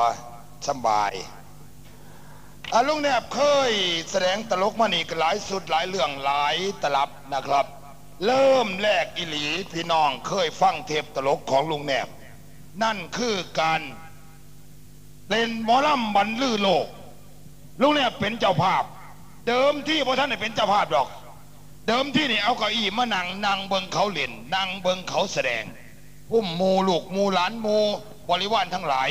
สำบาย อาลุงเนี่ยเคยแสดงตลกมานี่ก็หลายสุดหลายเรื่องหลายตลับนะครับ เริ่มแรกอิหลีพี่น้องเคยฟังเทปตลกของลุงแนบ นั่นคือการเล่นหมอลำบรรลือโลก ลุงเนี่ยเป็นเจ้าภาพ เดิมที่พระท่านเป็นเจ้าภาพดอก เดิมที่นี่เอาเก้าอี้มานั่งนั่งเบิงเขาเล่นนั่งเบิงเขาแสดงพุ่มมูลูกมูหลานมูบริวารทั้งหลาย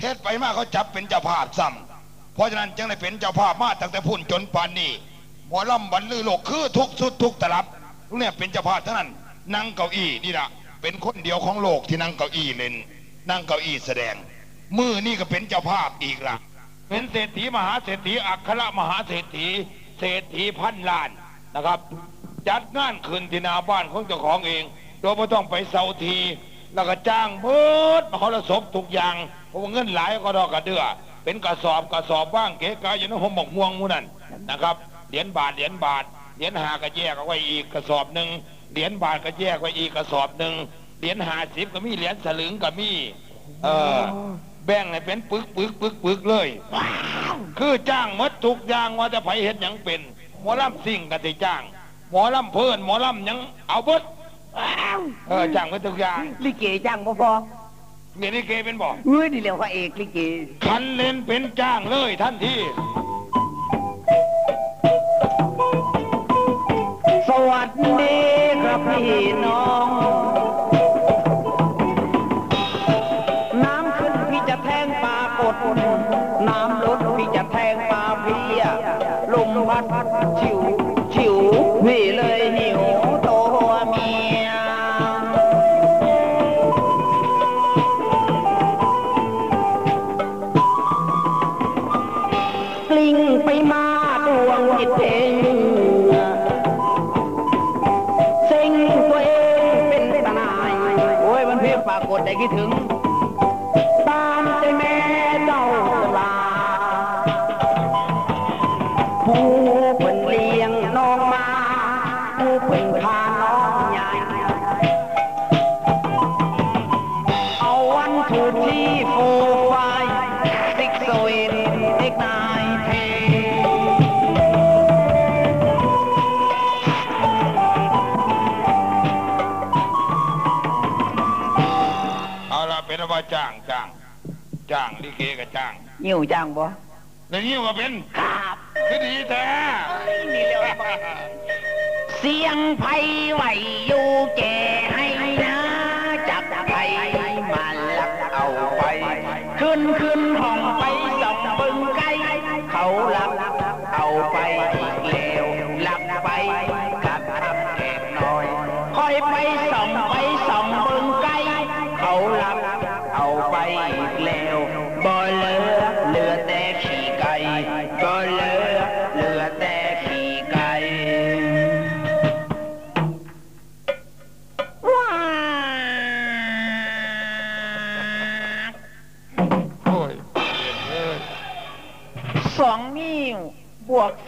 เฮ็ดไปมากเขาจับเป็นเจ้าภาพซ้ำ เพราะฉะนั้นจึงได้เป็นเจ้าภาพมาตั้งแต่พุ่นจนปานนี้หมอลำบรรลือโลกคือทุกสุดทุกตลับลุงเนี่ยเป็นเจ้าภาพเท่านั้นนั่งเก้าอี้นี่ละเป็นคนเดียวของโลกที่นั่งเก้าอี้เล่นนั่งเก้าอี้แสดงมือนี่ก็เป็นเจ้าภาพอีกละเป็นเศรษฐีมหาเศรษฐีอัครมหาเศรษฐี เศรษฐีพันล้านนะครับ จัดงานคืนที่นาบ้านของเจ้าของเองโดยไม่ต้องไปเสาที แล้วก็จ้างเบิดมาเขาละศพทุกอย่างเพราะว่าเงินหลายก็ดอกกระเดือ เป็นกระสอบกระสอบว่างเก๋กาอยู่ในหัวหมบอกม่วงมูนั่นนะครับเหรียญบาทเหรียญบาทเหรียญหาก็แยกเอาไว้อีกกระสอบหนึ่งเหรียญบาทก็แยกไว้อีกกระสอบหนึ่งเหรียญหาสิบก็มีเหรียญสลึงก็มีเออแบ่งให้เป็นปึกปึกปึกปึกเลย คือจ้างมดทุกอย่างว่าจะไผเห็นยังเป็น หมอลำสิ่งกันที่จ้าง หมอลำเพิ่นหมอลำยังเอาเบิดเออจ้างมดทุกอย่างลิเกจ้างบ่พอ เนี่ยนี่เกเป็นบอกเอ้ยนี่เรียกว่าเอกลิเกคันเล่นเป็นจ้างเลยท่านที่ สวัสดีครับพี่น้อง ถึงตามใจแม่ จ้างนิ้วจ้างบ่แล้วนี่ว่าเป็นครับคือดีแท้เสียงไผ่ไหวอยู่แก่ให้นะจับไผ่มาลักเอาไป ขึ้นขึ้น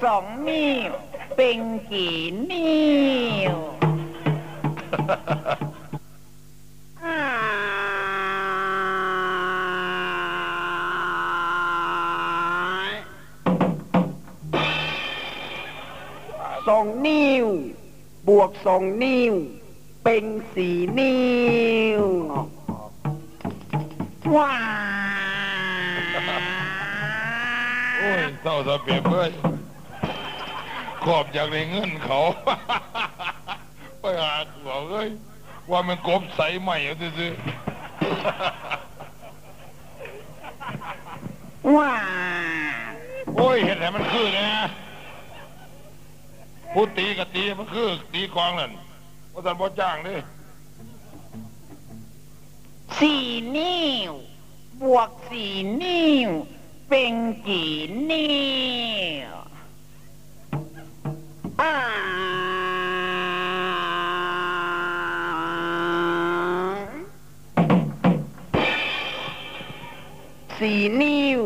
วกสองนิ้วเป็นกี่นิ้วสองนิ้ว ขอบอยากได้เงินเขาไปหาเขาเอ้ยว่ามันกบใสใหม่เอาซื้อว้าๆโอ้ยเห็นไหมมันคือนะผู้ตีกับตีมันคือ ตีกลองนั่นว่าสันบ่จ้างเด้สี่นิ้ว บวกสี่นิ้ว เป็นกี่นิ้วอ่า สี่นิ้ว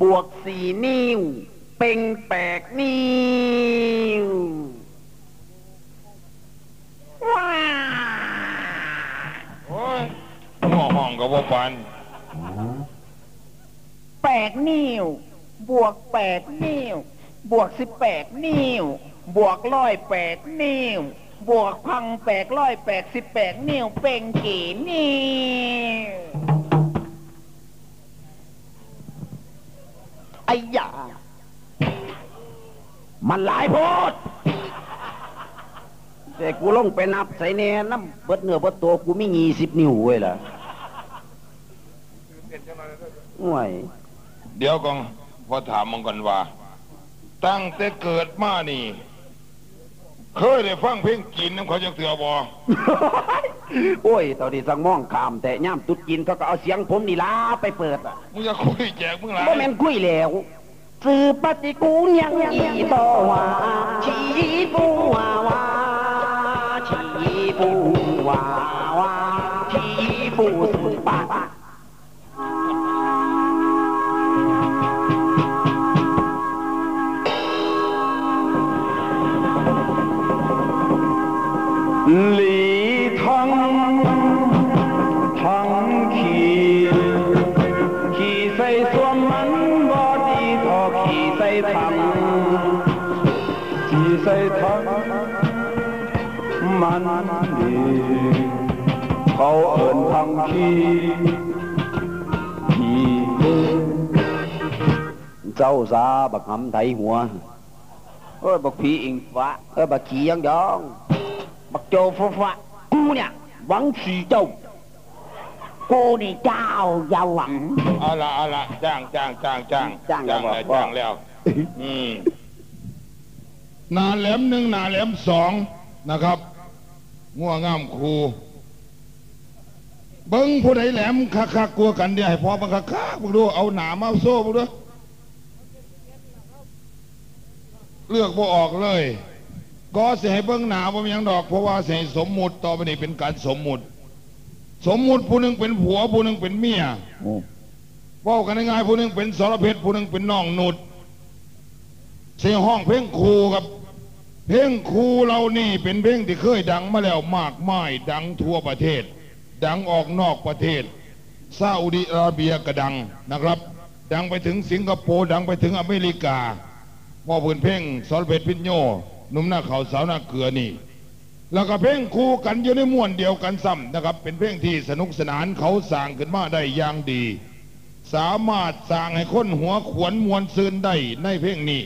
บวกสี่นิ้ว เป็นแปดนิ้ว ว้าโอ้ยหัวห้องกับว่าปันแปดนิ้ว บวกแปดนิ้ว บวกสิบแปดนิ้ว บวกร้อยแปดนิ้ว บวกพังแปดร้อยแปดสิบแปดนิ้ว เป็นกี่นิ้วไอ้ยามันหลายโพดแต่กูลงไปนับใส่แน่น้ำเบิดเนื้อเบิดตัวกูไมียี่สิบนิ้วเว้ยล่ะห่วยเดี๋ยวก่อนพอถามมึงก่อนว่า ตั้งแต่เกิดมานี่ เคยได้ฟังเพลงกินน้ำเขาจักเถื่อบอโอ้ยตอนนี้สังมองขามแต่ย่ามตุดกินเขาก็เอาเสียงผมนี่ล่าไปเปิดอะมึงจะคุยแจกมึงหลายบ่แม่นคุยแล้วสื่อปฏิกูลยังอีต่อว่าชีปูว่าว่า เจ้าซาบักหำไถหัวเอ้ยบักผีอิงฟ้าเอ้ยบักขี่ยังยองบักโจฟ้าฟ้ากูเนี่ยหวังสีเจ้ากูนี่เจ้าอย่าหวังเอาละเอาละจ้างจ้างจ้างจ้างจ้างแล้วแล้วบอกจ้างแล้วอืมหนาแหลมหนึ่งหนาแหลมสองนะครับง่วงามครูเบิ้งผู้ใดแหลมคักคักๆกลัวกันเดียวให้พอบังคักคักๆมึงดูเอาหนามาโซ่มึงดู เลือกบ่ออกเลย ก็เสียให้เบิ้งหนาบ่มียังดอก เพราะว่าเสียสมมุติต่อไปนี้เป็นการสมมุติ สมมุติผู้หนึ่งเป็นผัวผู้หนึ่งเป็นเมียว่ากันง่ายผู้หนึ่งเป็นสารเพชรผู้หนึ่งเป็นน้องนุดเสียงห้องเพลงครูครับ เพลงครูเรานี่เป็นเพลงที่เคยดังมาแล้วมากมายดังทั่วประเทศ ดังออกนอกประเทศซาอุดิอาระเบียก็ดังนะครับ ดังไปถึงสิงคโปร์ดังไปถึงอเมริกา ว่าเพื่นเพลงสรเพชรพิญโยหนุ่มหน้าเขาสาวหน้าเกลือนี่ แล้วก็เพลงคู่กันอยู่ในม้วนเดียวกันซ้ำนะครับ เป็นเพลงที่สนุกสนานเขาสร้างขึ้นมาได้อย่างดี สามารถสร้างให้คนหัวขวนมวนซืนได้ในเพลงนี้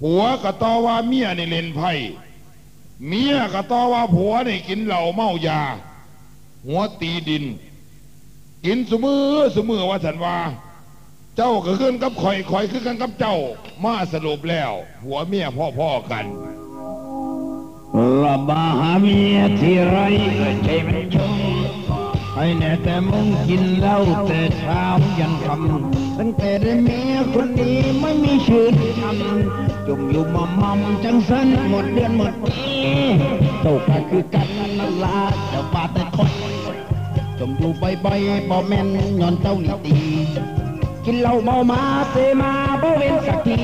ผัวก็ต่อว่าเมียในเลนไพ่เมียก็ต่อว่าผัวในกินเหล้าเมายา หัวตีดิน กินสมือสมือว่าสันว่า เจ้าก็ขึ้นกับข่อยข่อยขึ้นกันกับเจ้า มาสรุปแล้วผัวเมียพ่อๆกันละบาหาเมียที่ไรก็ใจมันยงให้แน่แต่มึงกินเหล้าแต่เช้ายันคำตั้งแต่ได้เมียคนนี้ไม่มีชื่อทำจมอยู่มอมมอมจังสันหมดเดือนหมดปีเจ้าก็คือกันนั่นละเจ้าบาแต่คนจมอยู่ใบใบบ่แม่นย้อนเจ้านี่ตี กินเหล้าเมามาเสมาบ่เว้นสักที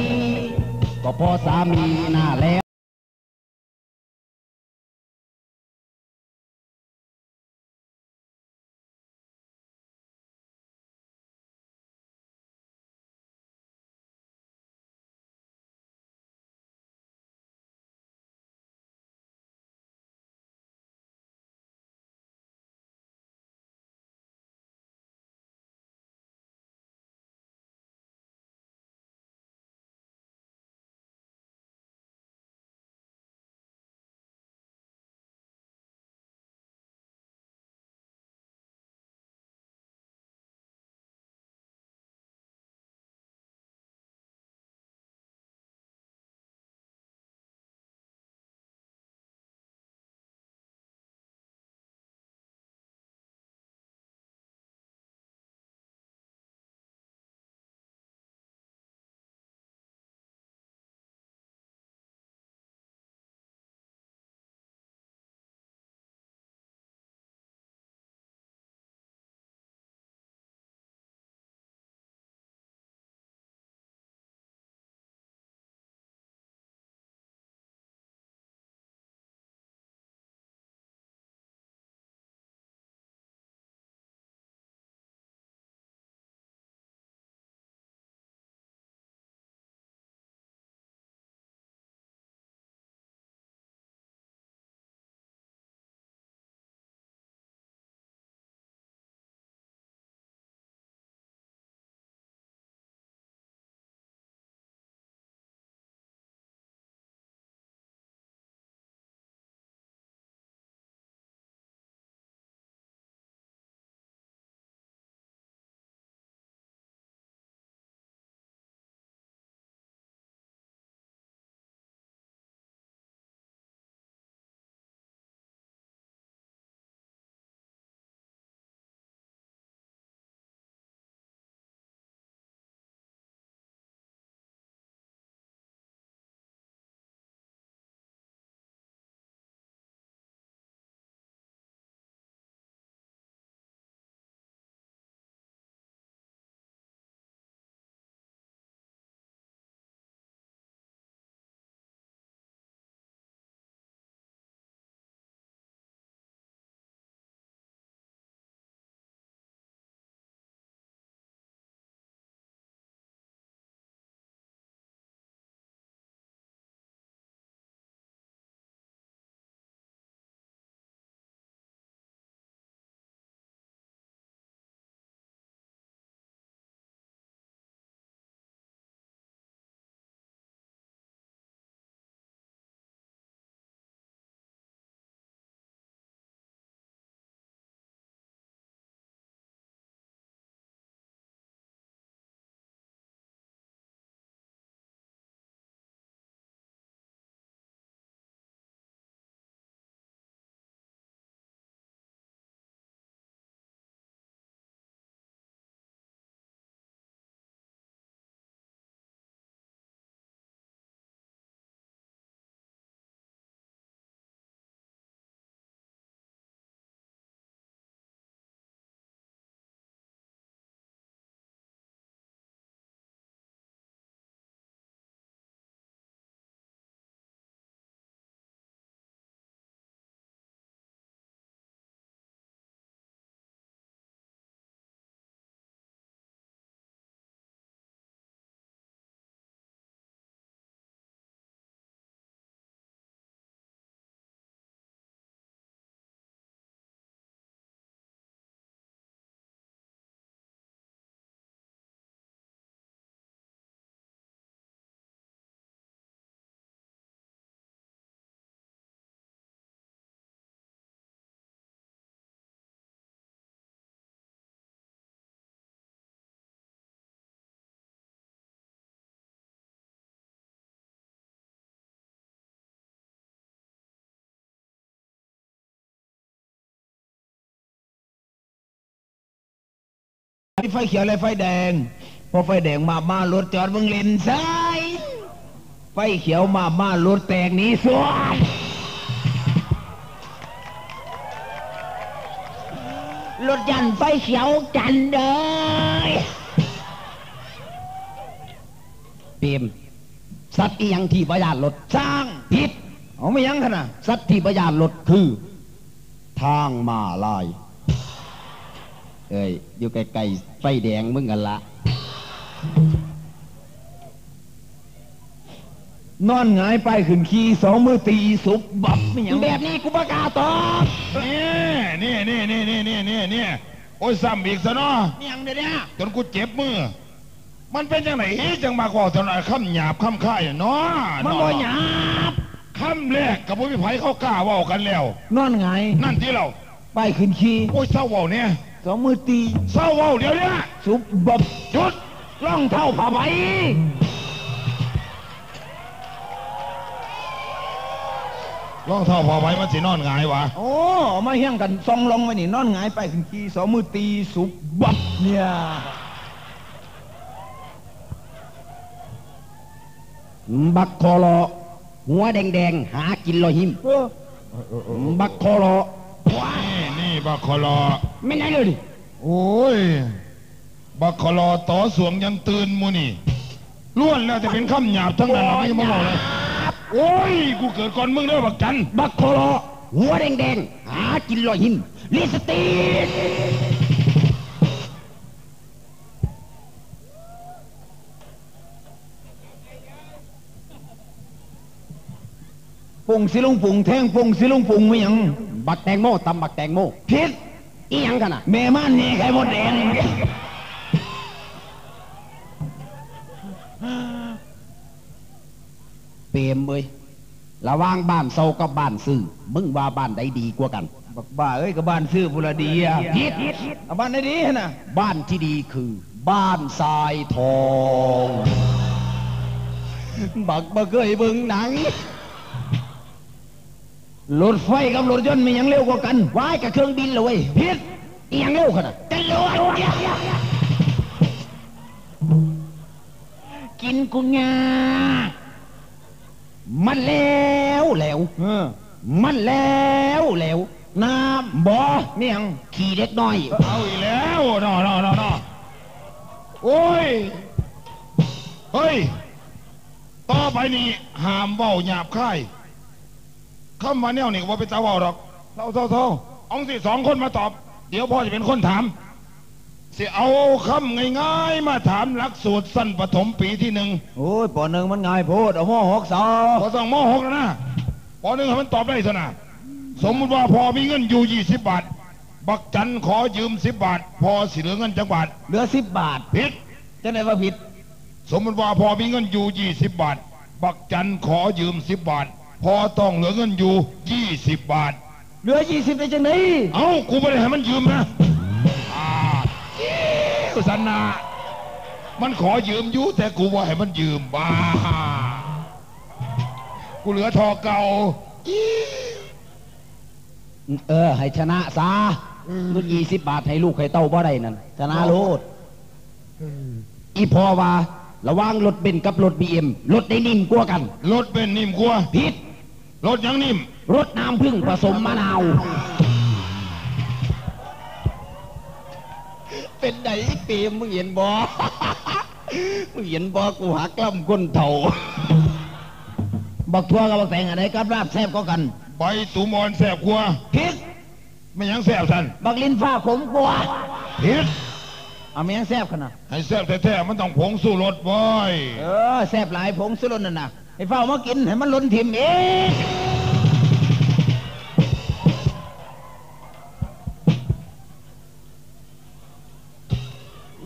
ก็พอสามีหน้าแล้ว ไฟเขียวและไฟแดง พอไฟแดงมามารถจอดมึงเลนซ้ายไฟเขียวมามารถแตกหนี้สวนรถยันไฟเขียวจันเดยเปียมสัตว์อีหยังที่ประหยัดรถสร้างผิดเอาไม่ยังขนาดสัตว์ที่ประหยัดรถคือ ทางมาลาย เอ้ยอยู่ไกลๆไฟแดงมึงกันละนอนหงายไปขึ้นขี่สองมือตีสุบบับไม่หยังแบบนี้กูประกล้าศตอบนี่นี่นี่นี่นี่นี่นี่โอ้ยซ้ำอีกซะเนาะไม่ยังเดี๋ยวนี้จนกูเจ็บมือ มันเป็นจังไหนจังมากว่าเท่าไหร่คำหยาบคำค่ายเนาะมันบ่หยาบคำแรกกับผู้พิภัยเขากล้าเว่ากันแล้ว นอนหงายนั่นที่เรา ไปขึ้นขี่โอ้ยเศร้าเว่าเนี่ย สองมือตีเศร้าเว่าเดี๋ยวเนี้สุบบับหยุดร่องเท่าผ้าใบรองเท้าพอไว้มันสินอนหงายวะโอ้เอามาเฮี้ยงกันซองลงไว้นี่นอนหงายไปขึ้นขี่สองมือตีสุบบับเนี่ยบักคอรอหัวแดงๆหากินลอยหิมเออบักคอรอ นี่นี่บักคอลอไม่ไหนเลยดิโอ้ยบักคอลอต่อสวงยังตื่นมูนี่ล้วนแล้วจะเป็นคำหยาบทั้งนั้นเราไม่มาบอกเลยโอ้ยกูเกิดก่อนมึงเด้อบักจันบักคอรอหัวแดงๆหากินลอยหิมลิสตีนปุ่งสิลุงปุ่งแทงปุ่งสิลุงปุ่งไม่หยัง บักแตงโมตำบักแตงโมพิษอีหยังกันน่ะแม่ม่านนี่ไข่มดแดงเปรมเอ้ยระหว่างบ้านเซากับบ้านซื้อมึงว่าบ้านใดดีกว่ากันบักบ้าเอ้ยกับบ้านซื้อพุระดีอะผิดเอาบ้านไหนดีนะบ้านที่ดีคือ บ้านทรายทอง บักบ่เคยเบิ่งหนัง รถไฟกับรถยนต์มีหยังเร็วกว่ากันว่ายกับเครื่องบินเลยเว้ยพิษอีหยังเร็วขนาดจรวดกินกุญามันแล้วแล้วเออมันแล้วแล้วน้บ่มีหยังำขี่เล็กน้อย เอาอีกแล้วนอนอนอนอโอ้ย เฮ้ย ต่อไปนี้ห้ามเว้าหยาบคาย คำมาแนวนี่ก็ว่าเป็นตาเว้าหรอกเท่าเท่าเท่าเอาสิสองคนมาตอบ เดี๋ยวพ่อจะเป็นคนถามสิเอาคำง่ายๆ มาถามหลักสูตรสั้นปฐมปีที่หนึ่งโอ้ยปอหนึ่งมันง่ายโพดเอาหม้อหกสอพอต้องมหกแล้วนะปหนึ่งให้มันตอบได้เถอะนะสมมติว่าพอมีเงินอยู่ยี่สิบบาท บักจันขอยืมสิบบาท พอสิเหลือเงินจักบาทเหลือสิบบาทผิดจะไหนว่าผิด สมมติว่าพอมีเงินอยู่ยี่สิบบาท บักจันขอยืมสิบบาท พอต้องเหลือเงินอยู่ยี่สิบบาท เหลือยี่สิบได้จังไหนเอ้ากูไม่ได้ให้มันยืมนะอ่าอิ๊วสันนามันขอยืมอยู่แต่กูว่าให้มันยืมบ้า กูเหลือทอเก่าเออ ให้ชนะซารุ่นยี่สิบบาทให้ลูกให้เต้าบ่ได้นั่นชนะโลดอีพอว่า ระหว่างรถเบนซ์กับรถบีเอ็มรถได้นิ่มกว่ากัน รถเป็นนิ่มกว่าผิด รถยังนิ่มรถน้ำพึ่งผสมมะนาว เป็นไดเปรมมึงเห็นบอมึงเห็นบอกูหักล่ำก้นเถ่าบักทั่วกับบักแตงอะไรกับราบแซ่บก็กันไปตูมอนแสบกว่าผิดไม่ยังแสบสันบักลิ้นฟ้าขมกว่าผิดเอาไม่ยังแซ่บขนาดให้แสบแท้ๆมันต้องผงสู้รถบ่อยเออแซ่บหลายผงสุรนนั่นน่ะ ให้เฝ้ามากินให้มันล้นถิ่มเอง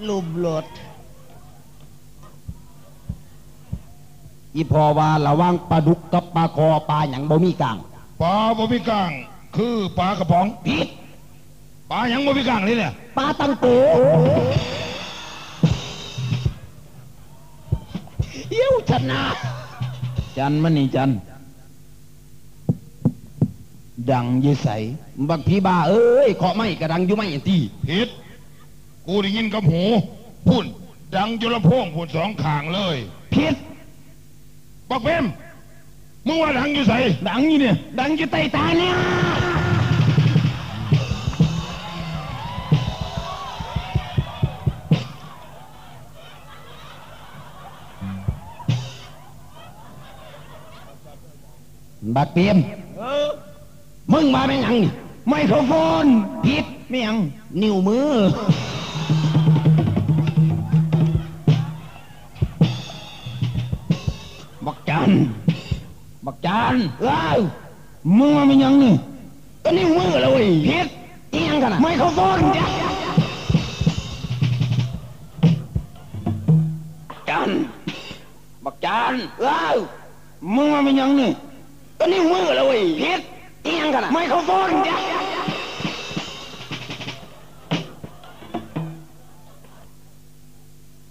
ลุมรถอีพอว่าระหว่างปลาดุกกับปลาคอปลาหยังบ่มีกลางปลาบ่มีกลางคือปลากระป๋องผิดปลาหยังบ่มีกลางนี่เนี่ยปลาตังโกเยี่ยวชนะ จันมันนี่จันดังยี่ใสบักพี่บ้าเอ้ยขอไม่กระดังอยู่ไม่ตีผิดกูได้ยินกับหูพุ่น ดังจุลำโพงพุ่นสองข้างเลยผิดบักเบมมึงว่าดังอยู่ใส่ดังอยู่เนี่ยดังอยู่ใต้ตาเนี่ย บักเตรียมมึงมาเป็นหยังนี่ไมโครโฟนผิดไม่หยัง นิ้วมือ บักจัน บักจันเอ้ามึงมาเป็นหยังนี่ก็นิ้วมือแล้วเว้ยผิดอีหยังกันอะไมโครโฟนเดี๋ยวจัน บักจันเอ้า มึงมาเป็นหยังนี่ก็นิ้วมือแล้วเว้ยผิดอีหยังกันอะไมโครโฟนเดี๋ยว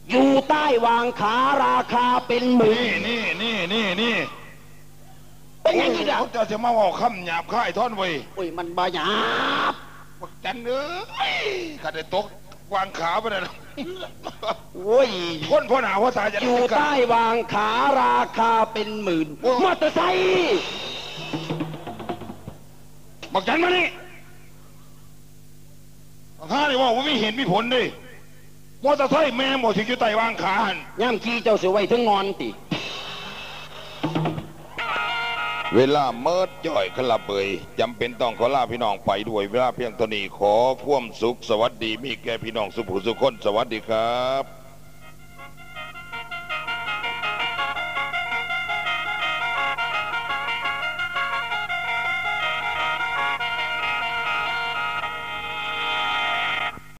อยู่ใต้วางขาราคาเป็นหมื่นนี่นี่นี่นี่นี่เป็นหยังอีกอะเขาจะจะมาบอกคำหยาบคายท่อนไว้ยโอ้ยมันบาหยาบบักจันเอ้ยขัดได้ตกวางขาไปเลยนะ โอ้ยคนพ่อหนาวพ่อตายจะอยู่ใต้วางขาราคาเป็นหมื่นมอเตอร์ไซค์บักจันมานี่ข้านี่ว่าว่าไม่เห็นมีผลดิมอเตอร์ไซค์แม่หมดถึงอยู่ใต้วางขาหันย่ำขี้เจ้าเสียไว้ถึงงอนติ เวลาเมิดจ่อยขลับเบยจำเป็นต้องขอลาพี่น้องไปด้วยเวลาเพียงเท่านี้ขอควมสุขสวัสดีมีแก่พี่น้องสุภุสุคนสวัสดีครับ